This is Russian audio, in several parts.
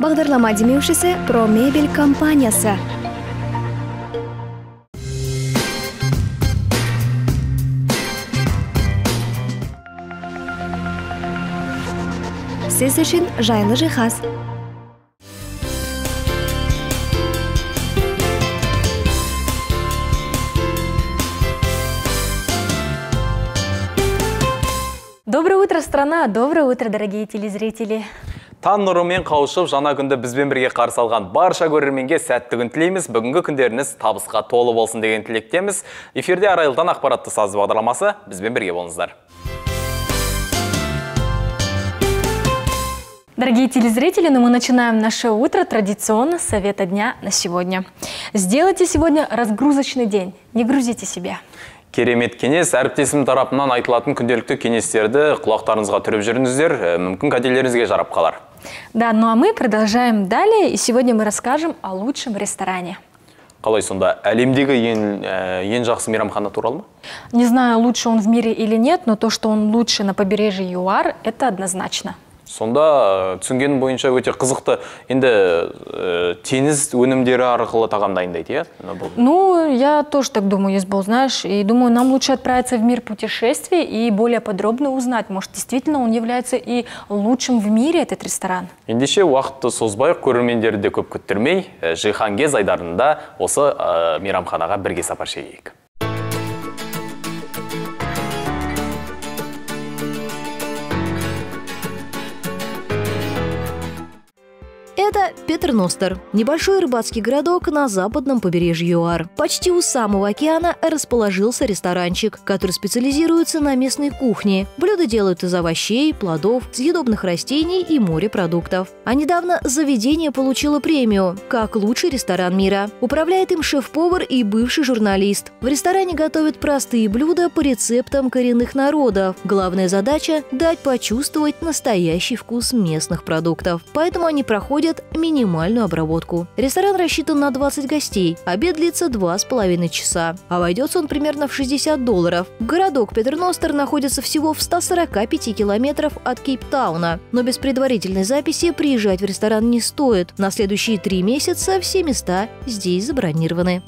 бағдарлама демеушісі промебель компаниясы сіз үшін жайлы жиһаз Доброе утро, страна! Доброе утро, дорогие телезрители! Таң нұрымен қауышып жаңа күнді бізбен бірге қарсы алған барша көрерменге сәтті күн тілейміз. Бүгінгі күндеріңіз табысқа толы болсын деген тілектеміз. Эфирде арайлыдан ақпаратты сазы бағдарламасы бізбен бірге болыңыздар. Дорогие телезрители, ну мы начинаем наше утро традиционно с совета дня на сегодня. Сделайте сегодня разгрузочный день, не грузите себя. керемет кеңес әріптесім тарапынан айтылатын күнделікті кеңестерді құлақтарыңызға түріп жүріңіздер. Ә, мүмкін кәделеріңізге жарап қалар. Да, ну а мы продолжаем далее, и сегодня мы расскажем о лучшем ресторане. қалай сонда әлемдегі ең, ә, ең жақсы мейрамхана туралы ма Не знаю, лучше он в мире или нет, но то, что он лучше на побережье ЮАР, это однозначно. Сонда ә, түсінгенім бойынша өте қызықты. Енді ә, теңіз өнімдері арқылы тағам дайындайды иә Ну, я тоже так думаю, Есбол, знаешь, и думаю, нам лучше отправиться в мир путешествий и более подробно узнать, может, действительно он является и лучшим в мире, этот ресторан. ендеше уақытты созбай көрермендерді де көп күттірмей ә, жиһангез айдарында осы ә, мейрамханаға бірге сапар шегейік. Это Петерностер, небольшой рыбацкий городок на западном побережье ЮАР. Почти у самого океана расположился ресторанчик, который специализируется на местной кухне. Блюда делают из овощей, плодов, съедобных растений и морепродуктов. А недавно заведение получило премию как лучший ресторан мира. Управляет им шеф-повар и бывший журналист. В ресторане готовят простые блюда по рецептам коренных народов. Главная задача – дать почувствовать настоящий вкус местных продуктов. Поэтому они проходят минимальную обработку. Ресторан рассчитан на 20 гостей. Обед длится 2,5 часа. Обойдется он примерно в 60 долларов. Городок Петерностер находится всего в 145 километров от Кейптауна. Но без предварительной записи приезжать в ресторан не стоит. На следующие три месяца все места здесь забронированы.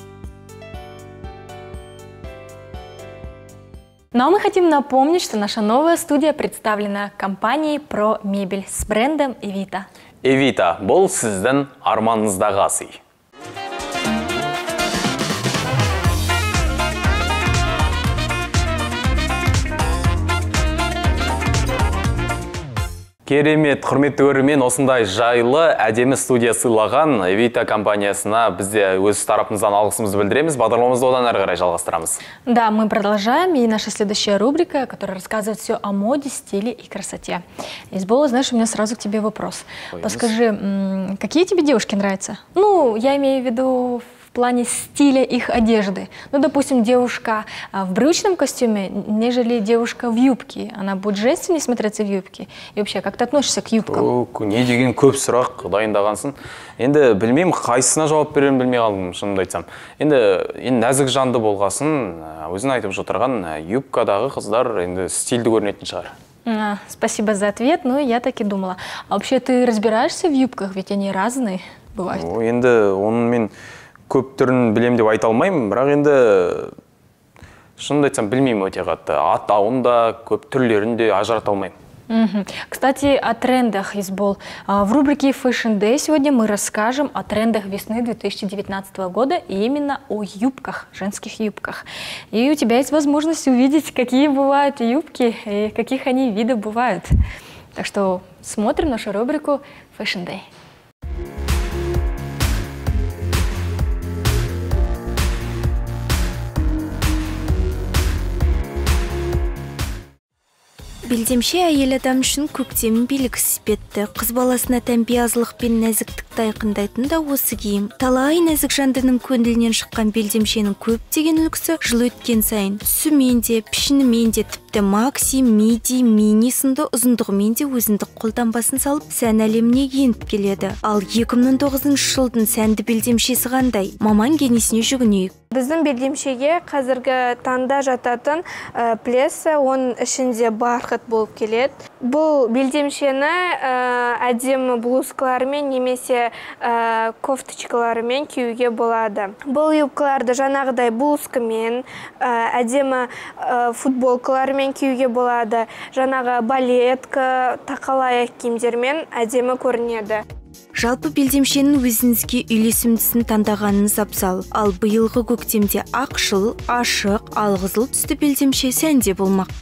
Ну а мы хотим напомнить, что наша новая студия представлена компанией Про Мебель с брендом Evita. Эвита бұл сіздің арманыңыздағы ас керемет құрметті көрермен осындай жайлы әдемі студия сыйлаған эвита компаниясына біз де өз тарапымыздан алғысымызды білдіреміз бағдарламамызды одан әрі қарай жалғастырамыз Да, мы продолжаем, и наша следующая рубрика, которая рассказывает все о моде, стиле и красоте. Избола, знаешь, у меня сразу к тебе вопрос. Ой, Подскажи, м, какие тебе девушки нравятся? Ну, я имею в виду в плане стиля их одежды. Ну, допустим, девушка а, в брючном костюме, нежели девушка в юбке. Она будет женственнее смотреться в юбке. И вообще, как ты относишься к юбкам? О, не деген көп сұрақ дайындағансың енді білмеймін қайсысына жауап берерімді білмей қалдым шынымды айтсам енді енді нәзік жанды болғасын ә, өзің айтып отырған ә, юбкадағы қыздар енді стильді көрінетін шығар А, спасибо за ответ. Ну, я так и думала. А вообще, ты разбираешься в юбках? Ведь они разные бывают. О, енді оның мен көп түрін білемін деп айта алмаймын бірақ енді шынымды айтсам білмеймін өте қатты атауын да көп түрлерін де ажырата алмаймын Мгм. Кстати, о трендах, Избол. А, В рубрике Fashion Day сегодня мы расскажем о трендах весны 2019 года и именно о юбках, женских юбках. И у тебя есть возможность увидеть, какие бывают юбки и каких они видов бывают. Так что смотрим нашу рубрику Fashion Day. Белдемше әйел адам үшін көктем белгісіз іспетті қыз баласына тән биязылық пен нәзіктікті айқындайтын да осы киім. Талай нәзік жандының көңілінен шыққан белдемшенің көптеген үлгісі жыл өткен сайын. Түсімен де пішінімен де тіпті макси миди мини сынды ұзындығымен де өзіндік қолтаңбасын салып сән әлеміне еніп келеді. Ал 2009 жылдың сәнді белдемшесі қандай? Маман кеңесіне жүгінейік. Біздің белдемшеге қазіргі таңда жататын ә, плеса оның ішінде барқыт болып келеді. Бұл белдемшені ә, әдемі блузкалармен немесе ә, кофточкалармен киюге болады. Бұл юбкаларды жаңағыдай блузкамен ә, әдемі футболкалармен киюге болады. Жаңағы балетка тақалаяқ киімдермен әдемі көрінеді. Жалпы белдемшенің өзіңізге үйлесімдісін таңдағаныңыз абзал. Ал биылғы көктемде ақшыл ашық алқызыл түсті белдемше сәнде болмақ.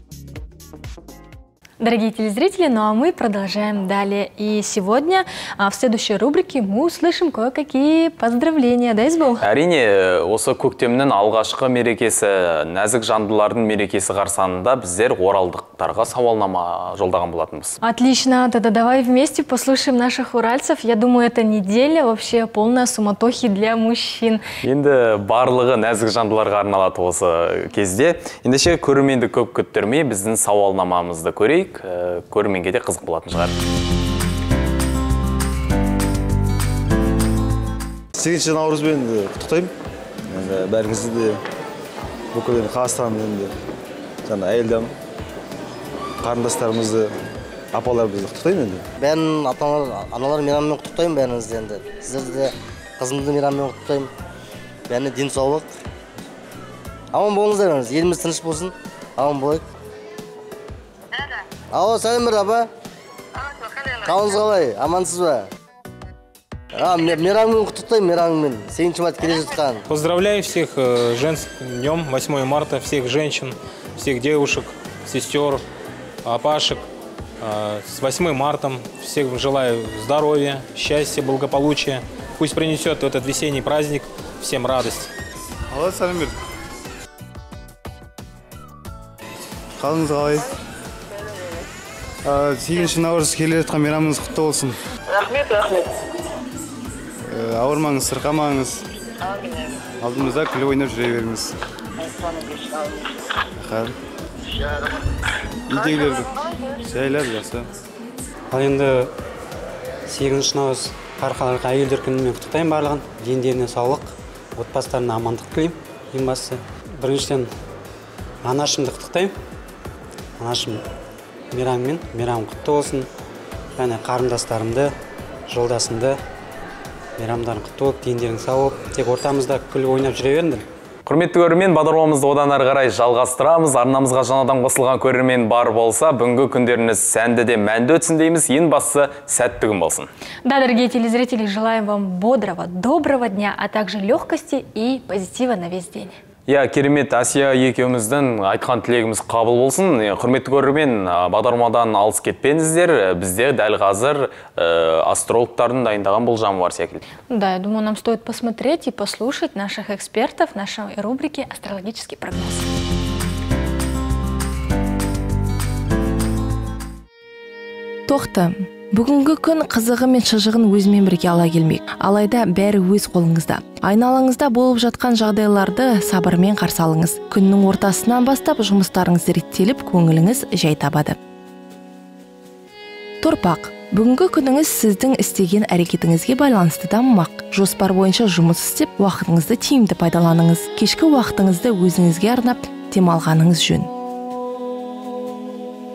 Дорогие телезрители, ну а мы продолжаем далее. И сегодня а, в следующей рубрике мы услышим кое-какие поздравления, да, Избол? әрине осы көктемнің алғашқы мерекесі нәзік жандылардың мерекесі қарсаңында біздер оралдықтарға сауалнама жолдаған болатынбыз Отлично, тогда давай вместе послушаем наших уральцев. Я думаю, эта неделя вообще полная суматохи для мужчин. енді барлығы нәзік жандыларға арналады осы кезде ендеше көрерменді көп күттірмей біздің сауалнамамызды көрейік Ә, көрерменге де қызық болатын шығар. Сегізінші наурызбен енді құттықтаймын. Енді бәріңізді де бүкіл енді қазақстанды енді жаңа әйелдам қарындастарымызды апаларымызды құттықтаймын енді. Бәрін ата аналар аналар мейрамымен құттықтаймын бәріңізді енді. Сіздерді де қызымды мейрамымен құттықтаймын. Бәріне денсаулық. Аман болыңыздар еліміз тыныш болсын. Аман болайық. алло сәлем бір апа қалыңыз қалай амансыз ба а мейрамыңмен құттықтаймын мейрамыңмен сегізінші март келе жатқан поздравляю всех э, женским днем 8 марта всех женщин всех девушек сестер опашек э, с 8 мартом всех желаю здоровья счастья благополучия пусть принесет этот весенний праздник всем радость алло сәлем берді қалыңыз қалай Сегізінші наурыз келе жатқан мейрамыңыз құтты болсын. Рахмет рахмет. Ауырмаңыз сырқамаңыз. Алдымызда күліп ойнап жүре беріңіз. Үйдегілерді жайлар жақсы. Ал енді сегізінші наурыз қарқаралы әйелдер күнімен құттықтаймын барлығын. Дендеріне саулық отбасыларына амандық тілеймін ең бастысы. Біріншіден анашымды құттықтаймын. Анашым мейраммен мейрам құтты болсын. Және қарындастарымды жолдасымды мейрамдарың құтты болып дендерің сау болып тек ортамызда күліп ойнап жүре беріңдер. Құрметті көрермен бағдарламамызды одан әрі қарай жалғастырамыз. Арнамызға жаңадан қосылған көрермен бар болса бүгінгі күндеріңіз сәнді де мәнді өтсін дейміз. Ең бастысы сәтті күн болсын. Да дорогие телезрители желаем вам бодрого доброго дня а также легкости и позитива на весь день. Иә керемет әсия екеуміздің айтқан тілегіміз қабыл болсын. Құрметті көрермен бағдарламадан алыс кетпеңіздер. Бізде дәл қазір ә, астрологтардың дайындаған болжамы бар секілді. Да я думаю нам стоит посмотреть и послушать наших экспертов в нашей рубрике астрологический прогноз тоқта бүгінгі күн қызығы мен шыжығын өзімен бірге ала келмек. Алайда бәрі өз қолыңызда. Айналаңызда болып жатқан жағдайларды сабырмен қарсы алыңыз. Күннің ортасынан бастап жұмыстарыңыз реттеліп көңіліңіз жай табады. Торпақ. Бүгінгі күніңіз сіздің істеген әрекетіңізге байланысты дамымақ. Жоспар бойынша жұмыс істеп уақытыңызды тиімді пайдаланыңыз. Кешкі уақытыңызды өзіңізге арнап демалғаныңыз жөн.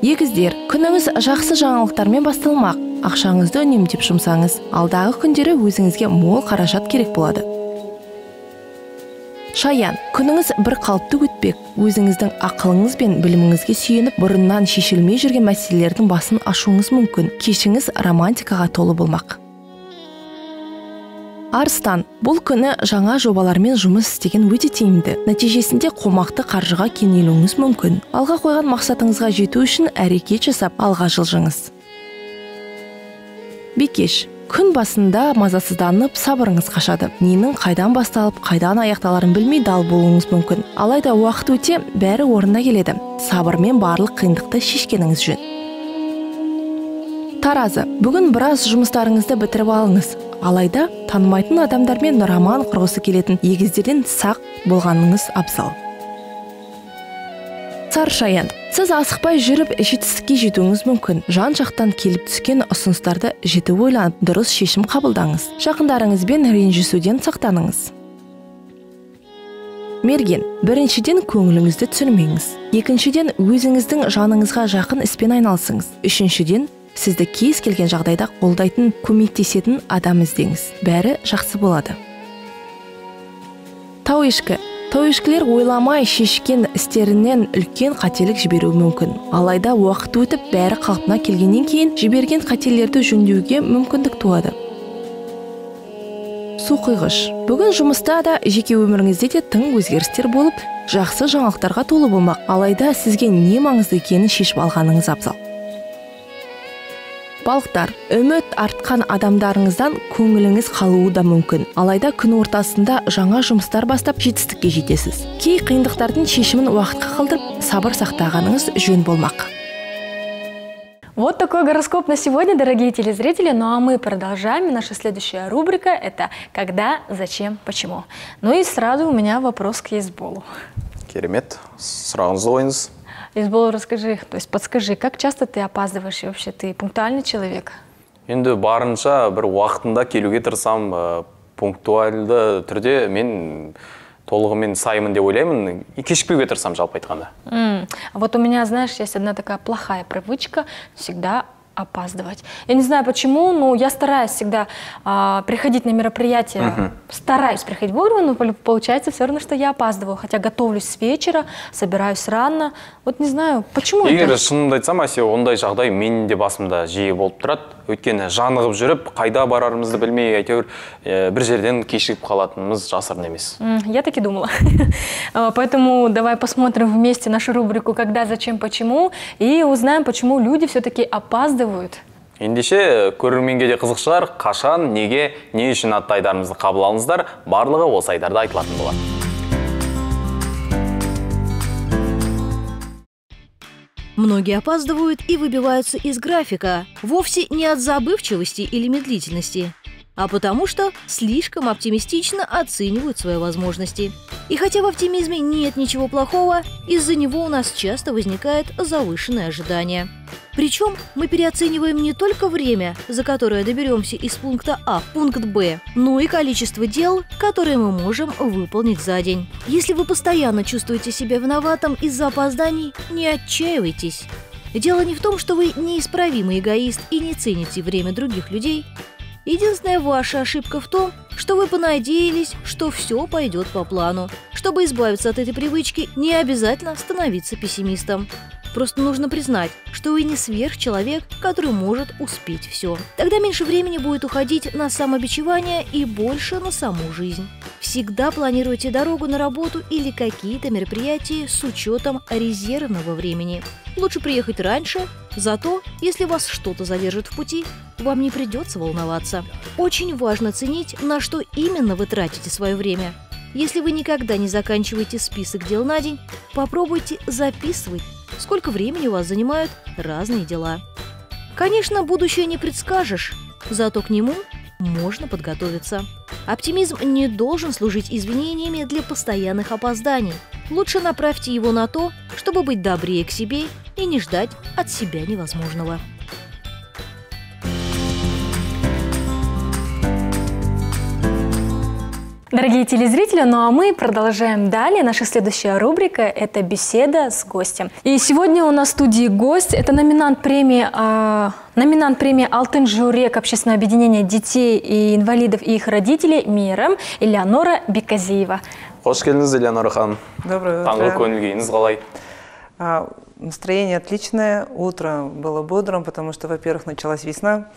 Егіздер күніңіз жақсы жаңалықтармен басталмақ. Ақшаңызды үнемдеп жұмсаңыз алдағы күндері өзіңізге мол қаражат керек болады. Шаян күніңіз бір қалыпты өтпек. Өзіңіздің ақылыңыз бен біліміңізге сүйеніп бұрыннан шешілмей жүрген мәселелердің басын ашуыңыз мүмкін. Кешіңіз романтикаға толы болмақ. Арыстан бұл күні жаңа жобалармен жұмыс істеген өте тиімді. Нәтижесінде қомақты қаржыға кенелуіңіз мүмкін. Алға қойған мақсатыңызға жету үшін әрекет жасап алға жылжыңыз. Бикеш күн басында мазасызданып сабырыңыз қашады. Ненің қайдан басталып қайдан аяқталарын білмей дал болуыңыз мүмкін. Алайда уақыт өте бәрі орнына келеді. Сабырмен барлық қиындықты шешкеніңіз жөн. Таразы бүгін біраз жұмыстарыңызды бітіріп алыңыз. Алайда танымайтын адамдармен роман құрғысы келетін егіздерден сақ болғаныңыз абзал. Саршаян сіз асықпай жүріп жетістікке жетуіңіз мүмкін. Жан жақтан келіп түскен ұсыныстарды жіті ойланып дұрыс шешім қабылдаңыз. Жақындарыңызбен ренжісуден сақтаныңыз. Мерген біріншіден көңіліңізді түсірмеңіз. Екіншіден өзіңіздің жаныңызға жақын іспен айналысыңыз. Үшіншіден сізді кез келген жағдайда қолдайтын көмектесетін адам іздеңіз. Бәрі жақсы болады. Тау ешкі тау ешкілер ойламай шешкен істерінен үлкен қателік жіберуі мүмкін. Алайда уақыт өтіп бәрі қалпына келгеннен кейін жіберген қателерді жөндеуге мүмкіндік туады. Су құйғыш бүгін жұмыста да жеке өміріңізде де тың өзгерістер болып жақсы жаңалықтарға толы болмақ. Алайда сізге не маңызды екенін шешіп алғаныңыз абзал. Балықтар үміт артқан адамдарыңыздан көңіліңіз қалуы да мүмкін алайда күн ортасында жаңа жұмыстар бастап жетістікке жетесіз кей қиындықтардың шешімін уақытқа қалдырып сабыр сақтағаныңыз жөн болмақ Вот такой гороскоп на сегодня, дорогие телезрители. Ну а мы продолжаем. Наша следующая рубрика – это «Когда, зачем, почему?». Ну и сразу у меня вопрос к Езболу. керемет сұрағыңызды қойыңыз Езбол, расскажи, то есть подскажи, как часто ты опаздываешь и вообще ты пунктуальный человек? енді барынша бір уақытында келуге тырысамын ә, пунктуальды түрде мен толығымен саймын деп ойлаймын и кешікпеуге тырысамын жалпы айтқанда вот у меня, знаешь, есть одна такая плохая привычка всегда опаздывать. Я не знаю почему, но я стараюсь всегда а, приходить на мероприятия, стараюсь приходить вовремя, но пол- получается все равно, что я опаздываю, хотя готовлюсь с вечера, собираюсь рано. Вот не знаю, почему егер это? шынымды айтсам әсе ондай жағдай менің де басымда жиі болып тұрады өйткені жанығып жүріп қайда барарымызды білмей әйтеуір ә, бір жерден кешігіп қалатынымыз жасырын емес Я так и думала. А, Поэтому давай посмотрим вместе нашу рубрику «Когда, зачем, почему» и узнаем, почему люди все-таки опаздывают. ендеше көрерменге де қызық шығар қашан неге не үшін атты айдарымызды қабыл алыңыздар барлығы осы айдарда айтылатын болады Многие опаздывают и выбиваются из графика вовсе не от забывчивости или медлительности, а потому что слишком оптимистично оценивают свои возможности. И хотя в оптимизме нет ничего плохого, из-за него у нас часто возникает завышенное ожидание. Причем мы переоцениваем не только время, за которое доберемся из пункта А в пункт Б, но и количество дел, которые мы можем выполнить за день. Если вы постоянно чувствуете себя виноватым из-за опозданий, не отчаивайтесь. Дело не в том, что вы неисправимый эгоист и не цените время других людей. Единственная ваша ошибка в том, что вы понадеялись, что все пойдет по плану. Чтобы избавиться от этой привычки, не обязательно становиться пессимистом. Просто нужно признать, что вы не сверхчеловек, который может успеть все. Тогда меньше времени будет уходить на самобичевание и больше на саму жизнь. Всегда планируйте дорогу на работу или какие-то мероприятия с учетом резервного времени. Лучше приехать раньше, зато если вас что-то задержит в пути, вам не придется волноваться. Очень важно ценить, на что именно вы тратите свое время. Если вы никогда не заканчиваете список дел на день, попробуйте записывать, сколько времени у вас занимают разные дела. Конечно, будущее не предскажешь, зато к нему можно подготовиться. Оптимизм не должен служить извинениями для постоянных опозданий. Лучше направьте его на то, чтобы быть добрее к себе и не ждать от себя невозможного. Дорогие телезрители, ну а мы продолжаем далее. Наша следующая рубрика – это беседа с гостем. И сегодня у нас в студии гость – это номинант премии, а, номинант премии «Алтын Журек» Общественного объединения детей и инвалидов и их родителей «Миром» Элеонора Беказиева. қош келдіңіз элеонора ханым Доброе таңғы утро. көңіл күйіңіз қалай А, Настроение отличное. Утро было бодрым, потому что, во-первых, началась весна.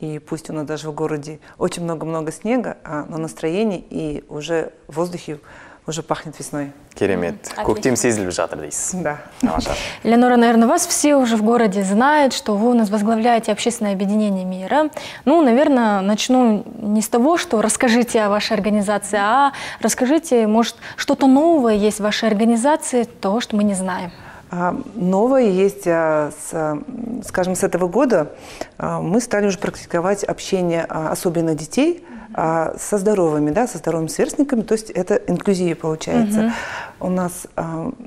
И пусть у нас даже в городе очень много-много снега, а, но настроение и уже в воздухе уже пахнет весной. керемет көктем сезіліп жатыр дейсіз Да. тамаша Элеонора, наверное, вас все уже в городе знают, что вы у нас возглавляете общественное объединение мира. Ну, наверное, начну не с того, что расскажите о вашей организации, а расскажите, может, что-то новое есть в вашей организации, того, что мы не знаем. А, Новое есть, а, с, а, скажем, с этого года мы стали уже практиковать общение, особенно детей, со здоровыми, да, со здоровыми сверстниками, то есть это инклюзия получается. у нас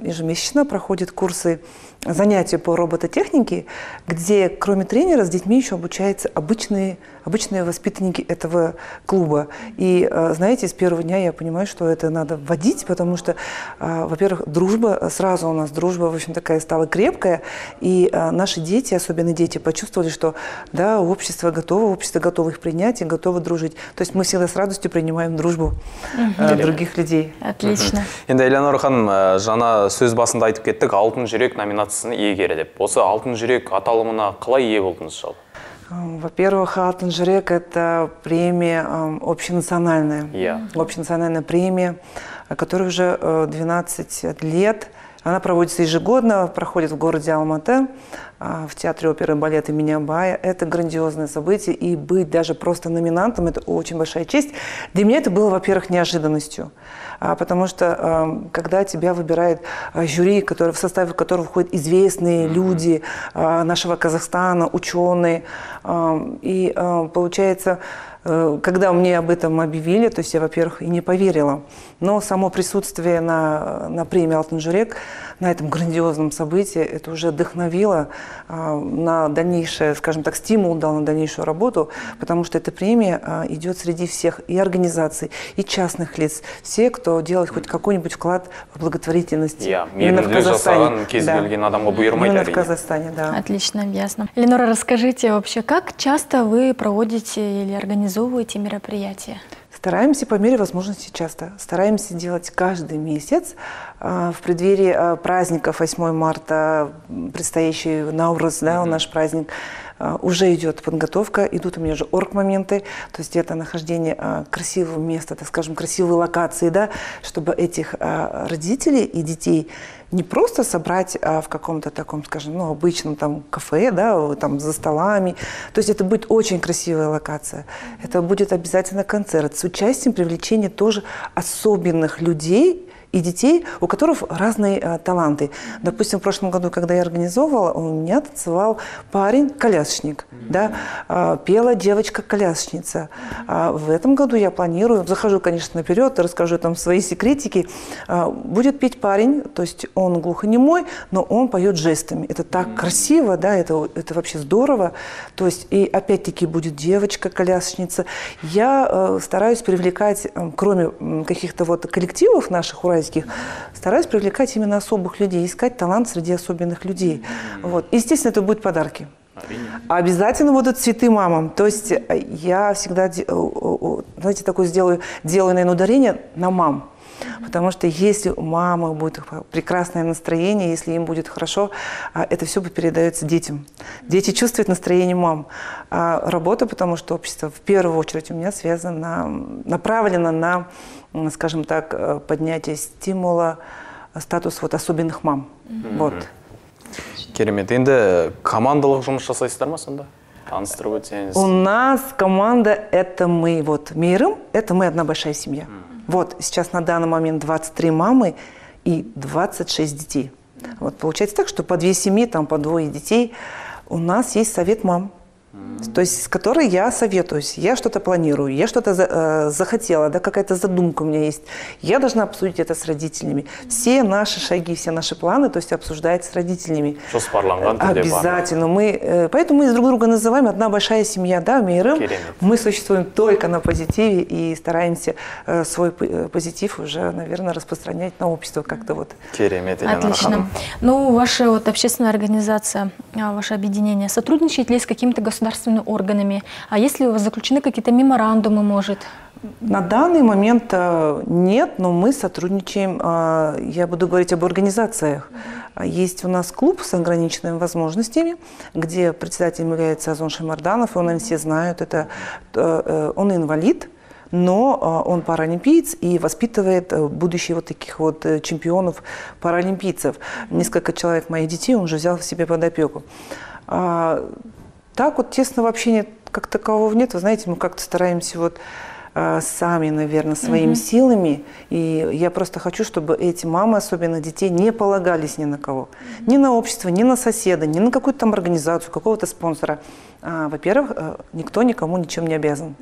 ежемесячно проходят курсы занятия по робототехнике, где кроме тренера с детьми еще обучаются обычные, обычные воспитанники этого клуба. И а, знаете, с первого дня я понимаю, что это надо вводить, потому что, а, во-первых, дружба, сразу у нас дружба, в общем, такая стала крепкая, и наши дети, особенно дети, почувствовали, что да, общество готово, общество готово их принять и готово дружить. То есть мы всегда с радостью принимаем дружбу других людей. Отлично. енді элеонора ханым жаңа сөз басында айтып кеттік алтын жүрек номинациясының иегері деп осы алтын жүрек аталымына қалай ие болдыңыз жалпы во-первых, Алтын Жрек – это премия общенациональная. Yeah. Общенациональная премия, которая уже 12 лет. Она проводится ежегодно, проходит в городе Алматы, в Театре оперы и балета имени Абая. Это грандиозное событие, и быть даже просто номинантом – это очень большая честь. Для меня это было, во-первых, неожиданностью. А, потому что когда тебя выбирает а, жюри, который, в составе которого входят известные люди а, нашего Казахстана, ученые, и получается, э, когда мне об этом объявили, то есть я, во-первых, и не поверила, но само присутствие на, на премии «Алтын Журек» на этом грандиозном событии, это уже вдохновило а, на дальнейшее, скажем так, стимул дал на дальнейшую работу, потому что эта премия а, идет среди всех и организаций, и частных лиц, все, кто делает хоть какой-нибудь вклад в благотворительность. Yeah, именно в Казахстане. Да. Именно в Казахстане, да. Отлично, ясно. Ленора, расскажите вообще, как часто вы проводите или организовываете мероприятия? Стараемся по мере возможности часто. Стараемся делать каждый месяц. А, в преддверии а, праздников 8 марта, предстоящий Наурус, да, mm-hmm. наш праздник, а, уже идет подготовка, идут у меня уже орг-моменты, то есть это нахождение красивого места, так скажем, красивой локации, да, чтобы этих родителей и детей не просто собрать в каком-то таком, скажем, ну, обычном там кафе, да, там за столами. То есть это будет очень красивая локация. Это будет обязательно концерт с участием, привлечением тоже особенных людей, и детей, у которых разные э, таланты. Допустим, в прошлом году, когда я организовывала, у меня танцевал парень-колясочник, да, э, пела девочка-колясочница. А в этом году я планирую, захожу, конечно, наперед, расскажу там свои секретики, э, будет петь парень, то есть он глухонемой, но он поет жестами. Это так красиво, да, это, это вообще здорово. То есть и опять-таки будет девочка-колясочница. Я э, стараюсь привлекать, кроме каких-то вот коллективов наших уральских, уральских, стараюсь привлекать именно особых людей, искать талант среди особенных людей. Вот. Естественно, это будут подарки. Обязательно будут цветы мамам. То есть э, я всегда, знаете, такое сделаю, делаю, наверное, ударение на мам. Потому что если у мамы будет прекрасное настроение, если им будет хорошо, а, это все передается детям. Дети чувствуют настроение мам. А работа, потому что общество в первую очередь у меня связано, направлено на скажем так, э, поднятие стимула, э, статус вот особенных мам. Вот. керемет енді командалық жұмыс жасайсыздар ма сонда таныстырып өтсеңіз у нас команда это мы вот миром это мы одна большая семья вот сейчас на данный момент 23 мамы и 26 детей. Вот получается так что по две семьи там по двое детей у нас есть совет мам то есть с которой я советуюсь, я что-то планирую, я что-то за, э, захотела, да, какая-то задумка у меня есть. Я должна обсудить это с родителями. Все наши шаги, все наши планы, то есть обсуждать с родителями. Обязательно. Мы, э, поэтому мы друг друга называем одна большая семья, да, миром. Мы существуем только на позитиве и стараемся э, свой э, позитив уже, наверное, распространять на общество как-то вот. Керемет, Отлично. Ну, ваша вот общественная организация, а, ваше объединение сотрудничает ли с какими-то государственными государственными органами? А если у вас заключены какие-то меморандумы, может? На данный момент э, нет, но мы сотрудничаем, э, я буду говорить об организациях. Есть у нас клуб с ограниченными возможностями, где председателем является Азон Шамарданов, и он все знают, это, э, он инвалид, но он паралимпиец и воспитывает будущих вот таких вот чемпионов паралимпийцев. Несколько человек моих детей он уже взял в себе под опеку. Так вот тесного общения как такового нет. Вы знаете, мы как-то стараемся вот э, сами, наверное, своими угу. силами. И я просто хочу, чтобы эти мамы, особенно детей, не полагались ни на кого. Ни на общество, ни на соседа, ни на какую-то там организацию, какого-то спонсора. А, во-первых, э, никто никому ничем не обязан.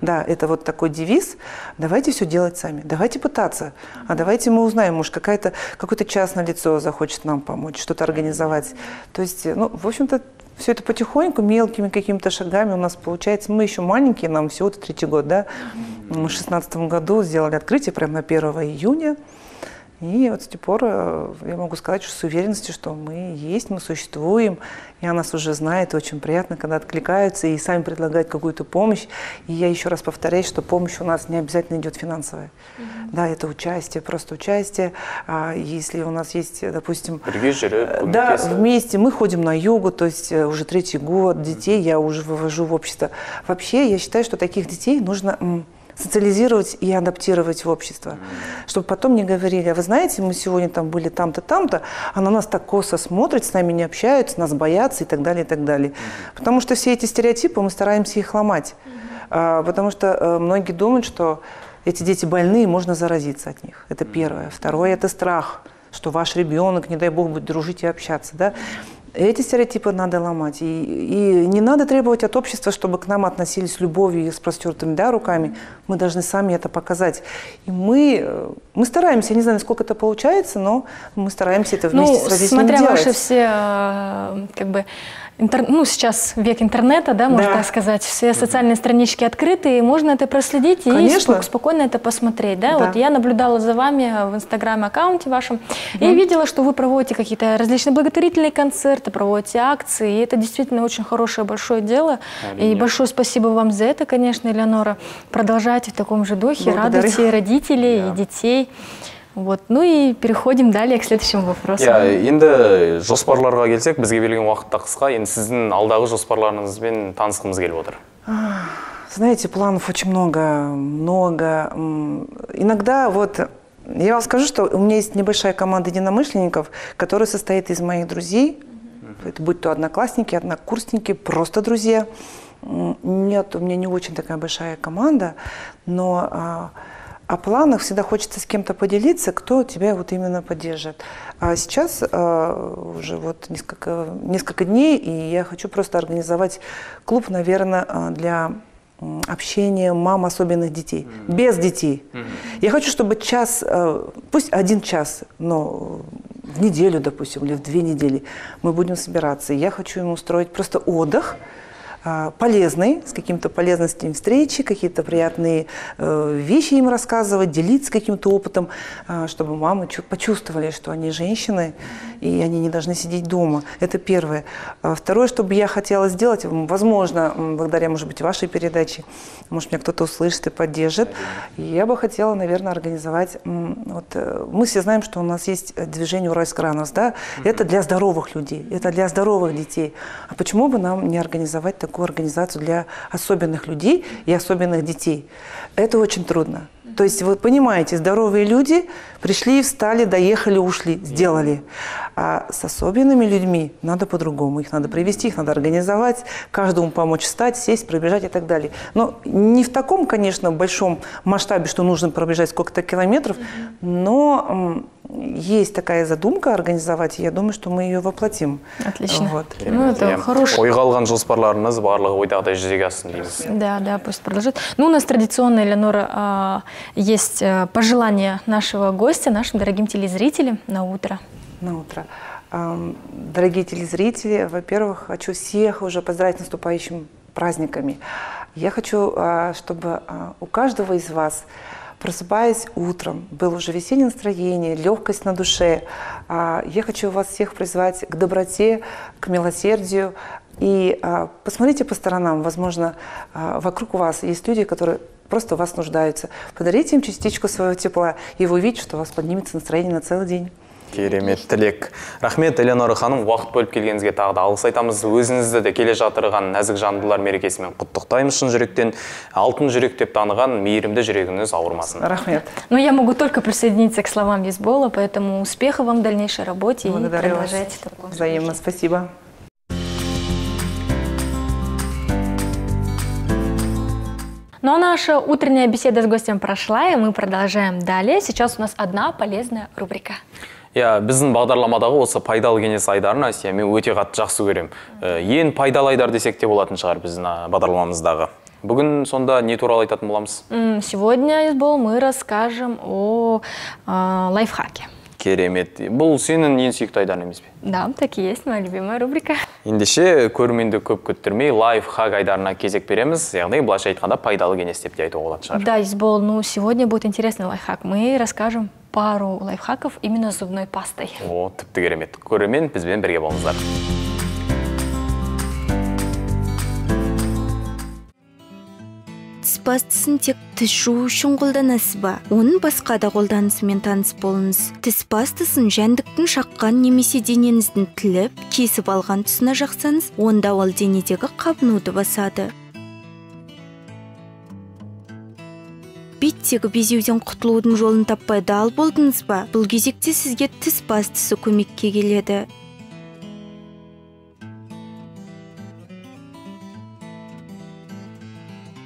Да, это вот такой девиз. Давайте все делать сами. Давайте пытаться. А давайте мы узнаем, может, какое-то частное лицо захочет нам помочь, что-то организовать. То есть, ну, в общем-то, все это потихоньку, мелкими какими-то шагами у нас получается. Мы еще маленькие, нам всего-то третий год, да. Мы в шестнадцатом году сделали открытие прямо на 1 июня. И вот с тех пор э, я могу сказать что с уверенностью, что мы есть, мы существуем, и она нас уже знает, очень приятно, когда откликаются и сами предлагают какую-то помощь. И я еще раз повторяю, что помощь у нас не обязательно идет финансовая. Mm-hmm. Да, это участие, просто участие. А если у нас есть, допустим... Э, да, вместе. Мы ходим на йогу, то есть э, уже третий год, детей я уже вывожу в общество. Вообще, я считаю, что таких детей нужно социализировать и адаптировать в общество. Чтобы потом не говорили, а вы знаете, мы сегодня там были там-то, там-то, а на нас так косо смотрят, с нами не общаются, нас боятся и так далее, и так далее. Потому что все эти стереотипы, мы стараемся их ломать. А, потому что а, многие думают, что эти дети больные, можно заразиться от них. Это первое. Второе – это страх, что ваш ребенок, не дай бог, будет дружить и общаться. Да? Эти стереотипы надо ломать. И, и не надо требовать от общества, чтобы к нам относились с любовью и с простертыми да, руками. Мы должны сами это показать. И мы, мы стараемся, я не знаю, сколько это получается, но мы стараемся это вместе ну, с родителями смотря делать. ваши все, э, как бы, интер... ну, сейчас век интернета, да, можно Да. так сказать, все социальные странички открыты, и можно это проследить и Конечно. спок- спокойно это посмотреть, да? Да. Вот я наблюдала за вами в инстаграме-аккаунте вашем и видела, что вы проводите какие-то различные благотворительные концерты, проводите акции, и это действительно очень хорошее, большое дело. И большое спасибо вам за это, конечно, Элеонора. Продолжайте в таком же духе, Благодарю. радуйте и родителей, и детей Вот. Ну и переходим далее к следующему вопросу. иә енді жоспарларға келсек бізге берілген уақыт та қысқа енді сіздің алдағы жоспарларыңызбен танысқымыз келіп отыр Знаете, планов очень много, много. М, Иногда вот я вам скажу, что у меня есть небольшая команда единомышленников, которая состоит из моих друзей, это будь то одноклассники, однокурсники, просто друзья. М, Нет, у меня не очень такая большая команда, но а, о планах всегда хочется с кем-то поделиться, кто тебя вот именно поддержит. А сейчас а, уже вот несколько, несколько дней, и я хочу просто организовать клуб, наверное, а, для общения мам особенных детей, без детей. Я хочу, чтобы час, э, пусть один час, но в неделю, допустим, или в две недели мы будем собираться. И Я хочу им устроить просто отдых, полезный, с какими-то полезностями встречи, какие-то приятные э, вещи им рассказывать, делиться каким-то опытом, а, чтобы мамы чу- почувствовали, что они женщины, и они не должны сидеть дома. Это первое. А Второе, что бы я хотела сделать, возможно, благодаря, может быть, вашей передаче, может, меня кто-то услышит и поддержит, я бы хотела, наверное, организовать, вот, э, мы все знаем, что у нас есть э, движение «Уральск Ранос», да, это для здоровых людей, это для здоровых детей. А почему бы нам не организовать такую организацию для особенных людей и особенных детей? Это очень трудно. То есть вы понимаете, здоровые люди пришли, встали, доехали, ушли, сделали. А с особенными людьми надо по-другому. Их надо привести, их надо организовать, каждому помочь встать, сесть, пробежать и так далее. Но не в таком, конечно, большом масштабе, что нужно пробежать сколько-то километров, но есть такая задумка организовать, и я думаю, что мы ее воплотим. Отлично. Вот. Ну, это Иә. хороший ойға алған жоспарларыңыз барлығы ойдағыдай жүзеге ассын дейміз Да, да, пусть продолжит. Ну, у нас традиционно, Элеонора, а, есть а, пожелания нашего гостя, нашим дорогим телезрителям на утро. на утро. Дорогие телезрители, во-первых, хочу всех уже поздравить с наступающими праздниками. Я хочу, а, чтобы а, у каждого из вас, просыпаясь утром, было уже весеннее настроение, легкость на душе. А, Я хочу вас всех призвать к доброте, к милосердию. И а, посмотрите по сторонам, возможно, а, вокруг вас есть люди, которые просто в вас нуждаются. Подарите им частичку своего тепла, и вы увидите, что у вас поднимется настроение на целый день керемет тілек рахмет эленора ханым уақыт бөліп келгеніңізге тағы да алғыс айтамыз өзіңізді де келе жатырған нәзік жандылар мерекесімен құттықтаймыз шын жүректен алтын жүрек деп таныған мейірімді жүрегіңіз ауырмасын Рахмет. Ну, я могу только присоединиться к словам Визбола, поэтому успехов вам в дальнейшей работе Благодарю и вас. продолжайте такое. Взаимно. Спасибо. Ну а наша утренняя беседа с гостем прошла, и мы продолжаем далее. Сейчас у нас одна полезная рубрика. Иә біздің бағдарламадағы осы пайдалы кеңес айдарын әсия мен өте қатты жақсы көремін. Ең пайдалы айдар десек те болатын шығар біздің бағдарламамыздағы. Бүгін сонда не туралы айтатын боламыз? Сегодня, Избол, мы расскажем о лайфхаке. керемет. Бұл сенің ең сүйікті айдарың емес пе? Да, так и есть, моя любимая рубрика. ендеше көрерменді көп күттірмей лайфхак айдарына кезек береміз. Яғни былайша айтқанда пайдалы кеңес деп те айтуға болатын шығар. Да, Избол, ну сегодня будет интересный лайфхак. Мы расскажем пару лайфхаков именно с зубной пастой. о тіпті керемет көрермен бізбен бірге болыңыздар тіс пастасын тек тіс жуу үшін қолданасыз ба. Оның басқа да қолданысымен таныс болыңыз. Тіс пастасын жәндіктің шаққан немесе денеңіздің тіліп кесіп алған тұсына жақсаңыз онда ол денедегі қабынуды басады. Беттегі безеуден құтылудың жолын таппай дал болдыңыз ба бұл кезекте сізге тіс пастасы көмекке келеді.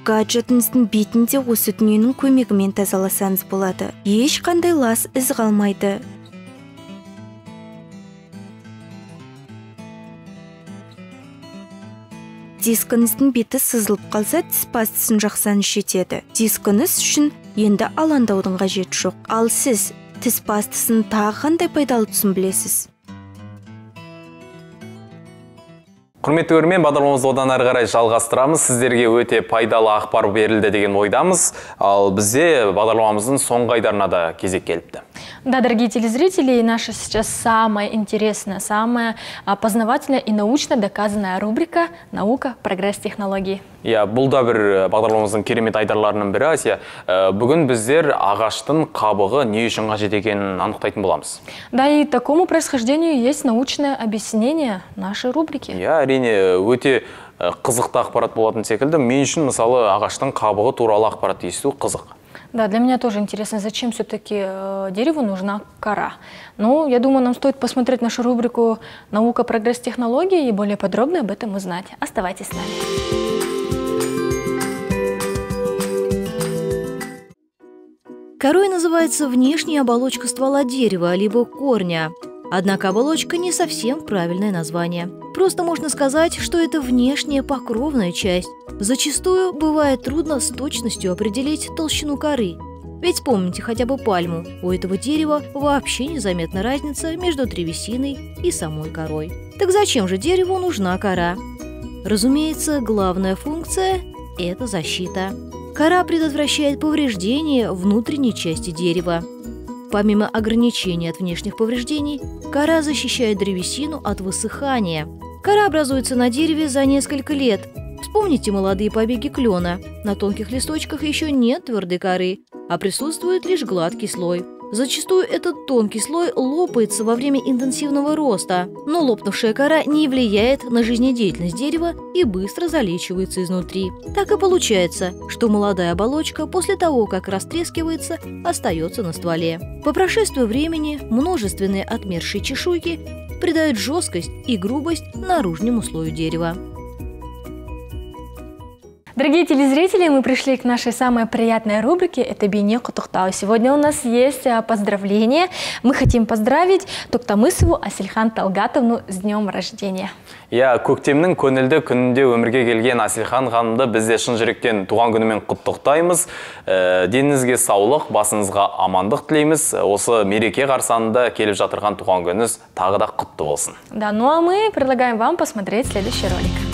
Гаджетіңіздің бетін де осы дүниенің көмегімен тазаласаңыз болады. Ешқандай лас із қалмайды. Дискіңіздің беті сызылып қалса тіс пастасын жақсаңыз жетеді дискіңіз үшін енді алаңдаудың қажеті жоқ. Ал сіз тіс пастасын тағы қандай пайдалы тұсын білесіз? Құрметті көрермен бағдарламамызды одан әрі қарай жалғастырамыз. Сіздерге өте пайдалы ақпар берілді деген ойдамыз. Ал бізде бағдарламамыздың соңғы айдарына да кезек келіпті. Да, дорогие телезрители, и наша сейчас самая интересная, самая познавательная и научно доказанная рубрика «Наука. Прогресс технологий». иә бұл да бір э, бағдарламамыздың керемет айдарларының бірі әсия Э, бүгін біздер ағаштың қабығы не үшін қажет екенін анықтайтын боламыз Да, и такому происхождению есть научное объяснение нашей рубрики. иә әрине өте э, қызықты ақпарат болатын секілді мен үшін мысалы ағаштың қабығы туралы ақпарат есту қызық Да, для меня тоже интересно, зачем все-таки дереву нужна кора. Ну, я думаю, нам стоит посмотреть нашу рубрику «Наука. Прогресс технологий» и более подробно об этом узнать. Оставайтесь с нами. Корой называется внешняя оболочка ствола дерева, либо корня. Однако оболочка не совсем правильное название. Просто можно сказать, что это внешняя покровная часть. Зачастую бывает трудно с точностью определить толщину коры. Ведь вспомните хотя бы пальму. У этого дерева вообще незаметна разница между древесиной и самой корой. Так зачем же дереву нужна кора? Разумеется, главная функция – это защита. Кора предотвращает повреждение внутренней части дерева. Помимо ограничений от внешних повреждений, кора защищает древесину от высыхания. Кора образуется на дереве за несколько лет. Вспомните молодые побеги клена. На тонких листочках еще нет твердой коры, а присутствует лишь гладкий слой. Зачастую этот тонкий слой лопается во время интенсивного роста, но лопнувшая кора не влияет на жизнедеятельность дерева и быстро залечивается изнутри. Так и получается, что молодая оболочка после того, как растрескивается, остается на стволе. По прошествию времени множественные отмершие чешуйки придают жесткость и грубость наружнему слою дерева. Дорогие телезрители, мы пришли к нашей самой приятной рубрике «Это Бине Кутухтау». Сегодня у нас есть поздравление. Мы хотим поздравить Токтамысову Асильхан Талгатовну с днем рождения. иә көктемнің көңілді күнінде өмірге келген әселхан ханымды біз де шын жүректен туған күнімен құттықтаймыз ә, деніңізге саулық басыңызға амандық тілейміз осы мереке қарсаңында келіп жатырған туған күніңіз тағы да құтты болсын Да, ну а мы предлагаем вам посмотреть следующий ролик.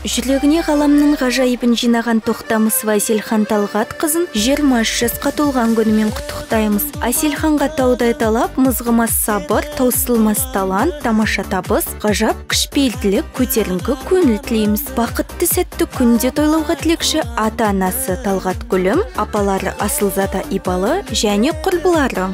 Жүрегіне ғаламның ғажайыбын жинаған тоқтамысова әселхан талғат қызын 23 жасқа толған күнімен құттықтаймыз. Әселханға таудай талап мызғымас сабыр таусылмас талант тамаша табыс ғажап кішіпейілділік көтеріңкі көңіл тілейміз. Бақытты сәтті күнде тойлауға тілекші ата анасы талғат гүлім апалары асылзада ибалы және құрбылары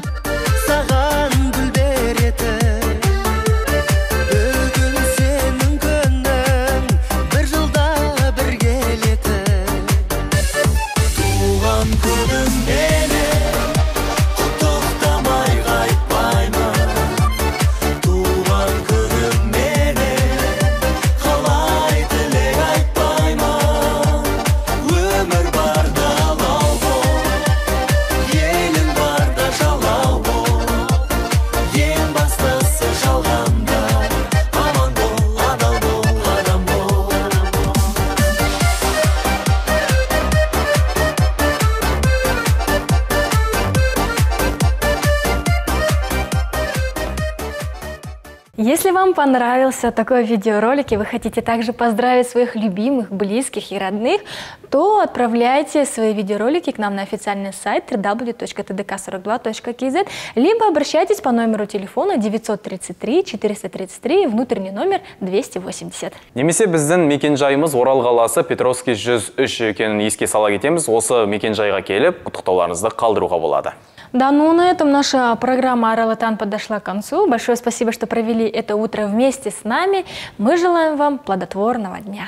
понравился такой видеоролик и вы хотите также поздравить своих любимых, близких и родных, то отправляйте свои видеоролики к нам на официальный сайт www.tdk42.kz либо обращайтесь по номеру телефона 933 433 внутренний номер 280. немесе біздің мекенжайымыз орал қаласы петровский 103 екенін еске сала кетеміз осы мекенжайға келіп құттықтауларыңызды қалдыруға болады Да, ну на этом наша программа «Аралатан» подошла к концу. Большое спасибо, что провели это утро вместе с нами. Мы желаем вам плодотворного дня.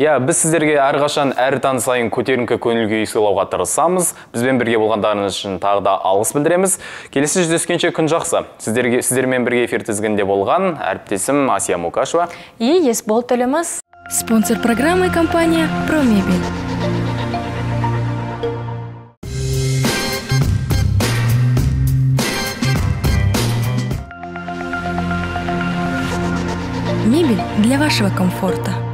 иә біз сіздерге әрқашан әр таң сайын көтеріңкі көңіл күй сыйлауға тырысамыз бізбен бірге болғандарыңыз үшін тағы да алғыс білдіреміз келесі жүздескенше күн жақсы сіздерге сіздермен бірге эфир тізгінде болған әріптесім асия мукашева И Есбол. Спонсор программы – компания «Промебель». Для вашего комфорта.